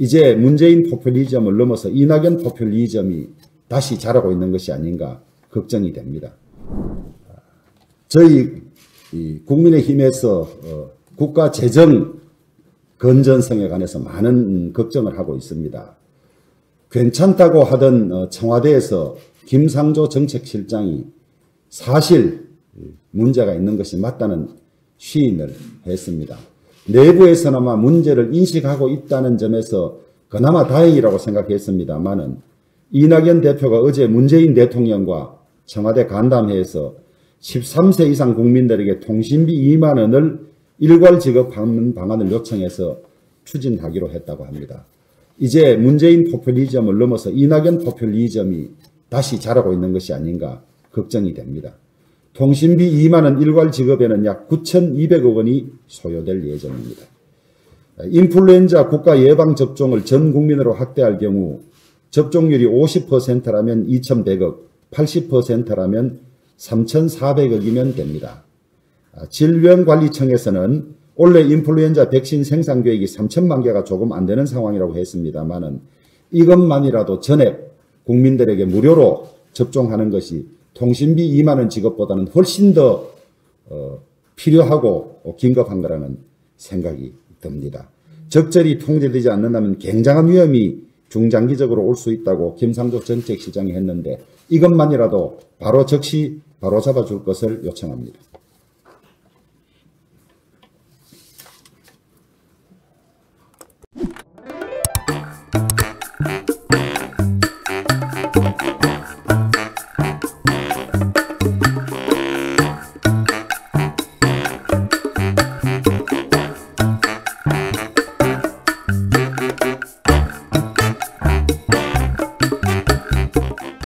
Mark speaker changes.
Speaker 1: 이제 문재인 포퓰리즘을 넘어서 이낙연 포퓰리즘이 다시 자라고 있는 것이 아닌가 걱정이 됩니다. 저희 국민의힘에서 어, 국가 재정 건전성에 관해서 많은 걱정을 하고 있습니다. 괜찮다고 하던 어, 청와대에서 김상조 정책실장이 사실 문제가 있는 것이 맞다는 시인을 했습니다. 내부에서나마 문제를 인식하고 있다는 점에서 그나마 다행이라고 생각했습니다만은 이낙연 대표가 어제 문재인 대통령과 청와대 간담회에서 13세 이상 국민들에게 통신비 2만 원을 일괄 지급하는 방안을 요청해서 추진하기로 했다고 합니다. 이제 문재인 포퓰리즘을 넘어서 이낙연 포퓰리즘이 다시 자라고 있는 것이 아닌가 걱정이 됩니다. 통신비 2만 원 일괄 지급에는 약 9,200억 원이 소요될 예정입니다. 인플루엔자 국가 예방 접종을 전 국민으로 확대할 경우 접종률이 50%라면 2,100억, 80%라면 3,400억이면 됩니다. 질병관리청에서는 올해 인플루엔자 백신 생산 계획이 3천만 개가 조금 안 되는 상황이라고 했습니다만은 이것만이라도 전액 국민들에게 무료로 접종하는 것이 통신비 2만 원 지급보다는 훨씬 더 어, 필요하고 긴급한 거라는 생각이 듭니다. 적절히 통제되지 않는다면 굉장한 위험이 중장기적으로 올 수 있다고 김상조 정책시장이 했는데 이것만이라도 바로 적시 바로 잡아줄 것을 요청합니다.